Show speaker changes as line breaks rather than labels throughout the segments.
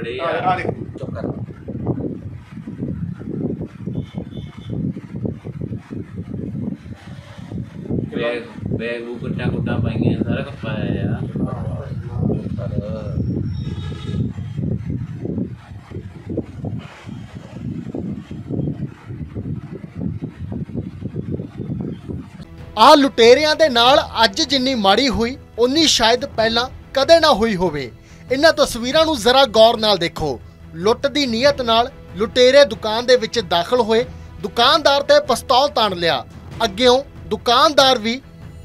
ਖੜੇ
ਆ
ਚੁੱਪ ਕਰ।
ਬੈਗ ਬੈਗ ਉਹ ਕੁੱਟਾਂ ਕੁੱਟਾਂ ਪਾਈਆਂ ਸਾਰਾ ਪਾਇਆ ਆ।
ਪਰ
ਆ ਲੁਟੇਰਿਆਂ ਦੇ ਨਾਲ ਅੱਜ ਜਿੰਨੀ ਮਾੜੀ ਹੋਈ ਉਨੀ ਸ਼ਾਇਦ ਪਹਿਲਾਂ ਕਦੇ ਨਾ ਹੋਈ ਹੋਵੇ। ਇਹਨਾਂ ਤਸਵੀਰਾਂ ਨੂੰ ਜ਼ਰਾ ਗੌਰ ਨਾਲ ਦੇਖੋ। ਲੁੱਟ ਦੀ ਨੀਅਤ ਨਾਲ ਲੁਟੇਰੇ ਦੁਕਾਨ ਦੇ ਵਿੱਚ ਦਾਖਲ ਹੋਏ। ਦੁਕਾਨਦਾਰ ਤੇ ਪਿਸਤੌਲ ਤਾਣ ਲਿਆ। ਅੱਗਿਓਂ ਦੁਕਾਨਦਾਰ ਵੀ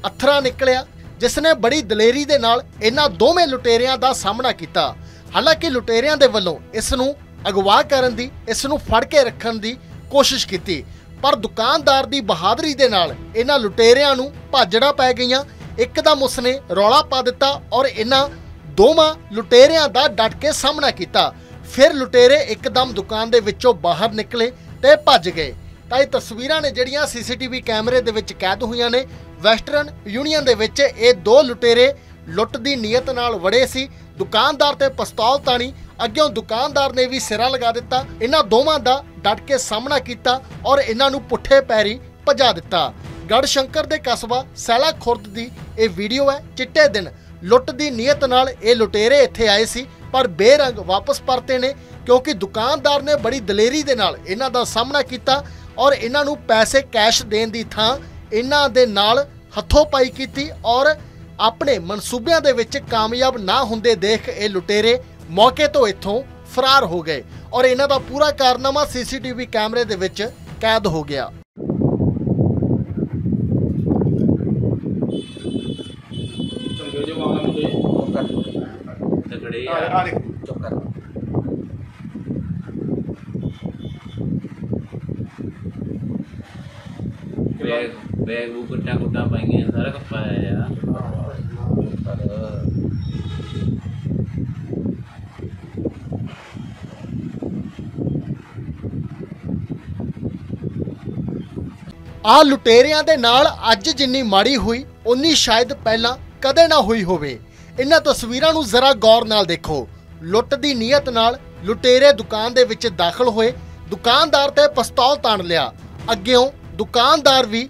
ਅਥਰਾ ਨਿਕਲਿਆ ਜਿਸ ਨੇ ਬੜੀ ਦਲੇਰੀ ਦੇ ਨਾਲ ਇਹਨਾਂ ਦੋਵੇਂ ਲੁਟੇਰਿਆਂ ਦਾ ਸਾਹਮਣਾ ਕੀਤਾ। ਹਾਲਾਂਕਿ ਲੁਟੇਰਿਆਂ ਦੇ ਵੱਲੋਂ ਇਸ ਨੂੰ ਅਗਵਾ ਕਰਨ ਦੀ, ਇਸ ਨੂੰ ਫੜ ਕੇ ਰੱਖਣ ਦੀ ਕੋਸ਼ਿਸ਼ ਕੀਤੀ, ਪਰ ਦੁਕਾਨਦਾਰ ਦੀ ਬਹਾਦਰੀ ਦੇ ਨਾਲ ਇਹਨਾਂ ਲੁਟੇਰਿਆਂ ਨੂੰ ਭਾਜੜਾ ਪੈ ਗਈਆਂ। ਇੱਕਦਮ ਉਸਨੇ ਰੌਲਾ ਪਾ ਦਿੱਤਾ ਔਰ ਇਹਨਾਂ ਦੋਵਾਂ ਲੁਟੇਰਿਆਂ ਦਾ ਡਟ ਕੇ ਸਾਹਮਣਾ ਕੀਤਾ। ਫਿਰ ਲੁਟੇਰੇ ਇੱਕਦਮ ਦੁਕਾਨ ਦੇ ਵਿੱਚੋਂ ਬਾਹਰ ਨਿਕਲੇ ਤੇ ਭੱਜ ਗਏ। ਤਾਂ ਇਹ ਤਸਵੀਰਾਂ ਨੇ ਜਿਹੜੀਆਂ ਸੀਸੀਟੀਵੀ ਕੈਮਰੇ ਦੇ ਵਿੱਚ ਕੈਦ ਹੋਈਆਂ ਨੇ। ਵੈਸਟਰਨ ਯੂਨੀਅਨ ਦੇ ਵਿੱਚ ਇਹ ਦੋ ਲੁਟੇਰੇ ਲੁੱਟ ਦੀ ਨੀਅਤ ਨਾਲ ਵੜੇ ਸੀ। ਦੁਕਾਨਦਾਰ ਤੇ ਪਿਸਤੌਲ ਤਾਣੀ, ਅੱਗਿਓਂ ਦੁਕਾਨਦਾਰ ਨੇ ਵੀ ਸਿਰਾ ਲਗਾ ਦਿੱਤਾ। ਇਹਨਾਂ ਦੋਵਾਂ ਦਾ ਡਟ ਕੇ ਸਾਹਮਣਾ ਕੀਤਾ ਔਰ ਇਹਨਾਂ ਨੂੰ ਪੁੱਠੇ ਪੈਰੀ ਭਜਾ ਦਿੱਤਾ। ਗੜ ਸ਼ੰਕਰ ਦੇ ਕਸਬਾ ਸੈਲਾ ਖੁਰਦ ਦੀ ਇਹ ਵੀਡੀਓ ਹੈ, ਚਿੱਟੇ ਦਿਨ। ਲੁੱਟ ਦੀ ਨੀਅਤ ਨਾਲ ਇਹ ਲੁਟੇਰੇ ਇੱਥੇ ਆਏ ਸੀ, ਪਰ ਬੇਰੰਗ ਵਾਪਸ ਪਰਤੇ ਨੇ, ਕਿਉਂਕਿ ਦੁਕਾਨਦਾਰ ਨੇ ਬੜੀ ਦਲੇਰੀ ਦੇ ਨਾਲ ਇਹਨਾਂ ਦਾ ਸਾਹਮਣਾ ਕੀਤਾ ਔਰ ਇਹਨਾਂ ਨੂੰ ਪੈਸੇ ਕੈਸ਼ ਦੇਣ ਦੀ ਥਾਂ ਇਹਨਾਂ ਦੇ ਨਾਲ ਹੱਥੋਂ ਪਾਈ ਕੀਤੀ ਔਰ ਆਪਣੇ ਮਨਸੂਬਿਆਂ ਦੇ ਵਿੱਚ ਕਾਮਯਾਬ ਨਾ ਹੁੰਦੇ ਦੇਖ ਇਹ ਲੁਟੇਰੇ ਮੌਕੇ ਤੋਂ ਇੱਥੋਂ ਫਰਾਰ ਹੋ ਗਏ ਔਰ ਇਹਨਾਂ ਦਾ ਪੂਰਾ ਕਾਰਨਾਮਾ ਸੀਸੀਟੀਵੀ ਕੈਮਰੇ ਦੇ ਵਿੱਚ ਕੈਦ ਹੋ ਗਿਆ।
ਆ
ਆ
ਆ ਦੇਖ।
ਚੁੱਪ ਕਰ।
ਬੈਗ ਬੈਗ ਉਹ ਕੁੱਟਾਂ ਕੁੱਟਾਂ ਪਾਈਆਂ ਸਾਰਾ ਕੁਝ ਪਾਇਆ ਆ
ਪਰ
ਆ ਲੁਟੇਰਿਆਂ ਦੇ ਨਾਲ ਅੱਜ ਜਿੰਨੀ ਮਾੜੀ ਹੋਈ ਉਨੀ ਸ਼ਾਇਦ ਪਹਿਲਾਂ ਕਦੇ ਨਾ ਹੋਈ ਹੋਵੇ। ਇਹਨਾਂ ਤਸਵੀਰਾਂ ਨੂੰ ਜ਼ਰਾ ਗੌਰ ਨਾਲ ਦੇਖੋ। ਲੁੱਟ ਦੀ ਨੀਅਤ ਨਾਲ ਲੁਟੇਰੇ ਦੁਕਾਨ ਦੇ ਵਿੱਚ ਦਾਖਲ ਹੋਏ। ਦੁਕਾਨਦਾਰ ਤੇ ਪਿਸਤੌਲ ਤਾਣ ਲਿਆ। ਅੱਗਿਓਂ ਦੁਕਾਨਦਾਰ ਵੀ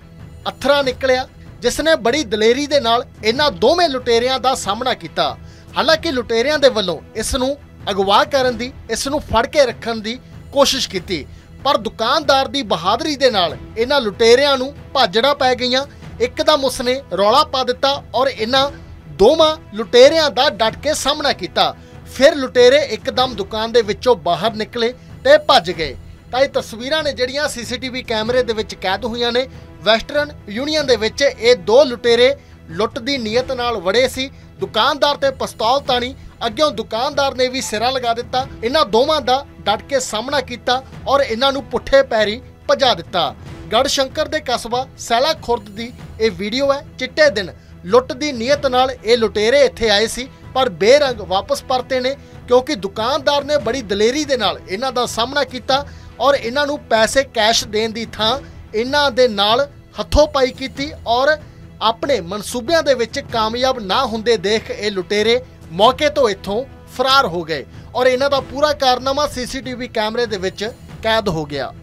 ਅਥਰਾ ਨਿਕਲਿਆ ਜਿਸ ਨੇ ਬੜੀ ਦਲੇਰੀ ਦੇ ਨਾਲ ਇਹਨਾਂ ਦੋਵੇਂ ਲੁਟੇਰਿਆਂ ਦਾ ਸਾਹਮਣਾ ਕੀਤਾ। ਹਾਲਾਂਕਿ ਲੁਟੇਰਿਆਂ ਦੇ ਵੱਲੋਂ ਇਸ ਨੂੰ ਅਗਵਾ ਕਰਨ ਦੀ, ਇਸ ਨੂੰ ਫੜ ਕੇ ਰੱਖਣ ਦੀ ਕੋਸ਼ਿਸ਼ ਕੀਤੀ, ਪਰ ਦੁਕਾਨਦਾਰ ਦੀ ਬਹਾਦਰੀ ਦੇ ਨਾਲ ਇਹਨਾਂ ਲੁਟੇਰਿਆਂ ਨੂੰ ਭਾਜੜਾ ਪੈ ਗਈਆਂ। ਇੱਕਦਮ ਉਸਨੇ ਰੌਲਾ ਪਾ ਦਿੱਤਾ ਔਰ ਇਹਨਾਂ ਦੋਵਾਂ ਲੁਟੇਰਿਆਂ ਦਾ ਡਟ ਕੇ ਸਾਹਮਣਾ ਕੀਤਾ। ਫਿਰ ਲੁਟੇਰੇ ਇੱਕਦਮ ਦੁਕਾਨ ਦੇ ਵਿੱਚੋਂ ਬਾਹਰ ਨਿਕਲੇ ਤੇ ਭੱਜ ਗਏ। ਤਾਂ ਇਹ ਤਸਵੀਰਾਂ ਨੇ ਜਿਹੜੀਆਂ ਸੀਸੀਟੀਵੀ ਕੈਮਰੇ ਦੇ ਵਿੱਚ ਕੈਦ ਹੋਈਆਂ ਨੇ। ਵੈਸਟਰਨ ਯੂਨੀਅਨ ਦੇ ਵਿੱਚ ਇਹ ਦੋ ਲੁਟੇਰੇ ਲੁੱਟ ਦੀ ਨੀਅਤ ਨਾਲ ਵੜੇ ਸੀ। ਦੁਕਾਨਦਾਰ ਤੇ ਪਿਸਤੌਲ ਤਾਣੀ। ਅੱਗਿਓਂ ਦੁਕਾਨਦਾਰ ਨੇ ਵੀ ਸਿਰਾ ਲਗਾ ਦਿੱਤਾ। ਇਹਨਾਂ ਦੋਵਾਂ ਦਾ ਡਟ ਕੇ ਸਾਹਮਣਾ ਕੀਤਾ ਔਰ ਇਹਨਾਂ ਨੂੰ ਪੁੱਠੇ ਪੈਰੀ ਭਜਾ ਦਿੱਤਾ। ਗੜ ਸ਼ੰਕਰ ਦੇ ਕਸਬਾ ਸੈਲਾ ਖੁਰਦ ਦੀ ਇਹ ਵੀਡੀਓ ਹੈ। ਚਿੱਟੇ ਦਿਨ ਲੁੱਟ ਦੀ ਨੀਅਤ ਨਾਲ ਇਹ ਲੁਟੇਰੇ ਇੱਥੇ ਆਏ ਸੀ, ਪਰ ਬੇਰੰਗ ਵਾਪਸ ਪਰਤੇ ਨੇ, ਕਿਉਂਕਿ ਦੁਕਾਨਦਾਰ ਨੇ ਬੜੀ ਦਲੇਰੀ ਦੇ ਨਾਲ ਇਹਨਾਂ ਦਾ ਸਾਹਮਣਾ ਕੀਤਾ ਔਰ ਇਹਨਾਂ ਨੂੰ ਪੈਸੇ ਕੈਸ਼ ਦੇਣ ਦੀ ਥਾਂ ਇਹਨਾਂ ਦੇ ਨਾਲ ਹੱਥੋਂ ਪਾਈ ਕੀਤੀ ਔਰ ਆਪਣੇ ਮਨਸੂਬਿਆਂ ਦੇ ਵਿੱਚ ਕਾਮਯਾਬ ਨਾ ਹੁੰਦੇ ਦੇਖ ਇਹ ਲੁਟੇਰੇ ਮੌਕੇ ਤੋਂ ਇੱਥੋਂ ਫਰਾਰ ਹੋ ਗਏ ਔਰ ਇਹਨਾਂ ਦਾ ਪੂਰਾ ਕਾਰਨਾਮਾ ਸੀਸੀਟੀਵੀ ਕੈਮਰੇ ਦੇ ਵਿੱਚ ਕੈਦ ਹੋ ਗਿਆ।